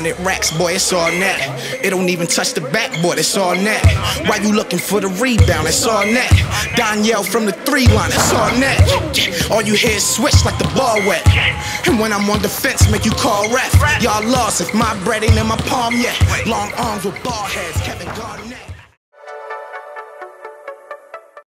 Hundred racks, boy, it's all net. It don't even touch the backboard, it's all net. Why you looking for the rebound? It's all net. Danielle from the three line, it's all net. All you hear is switch like the ball wet. And when I'm on defense, make you call ref. Y'all lost if my bread ain't in my palm yet. Long arms with ball heads.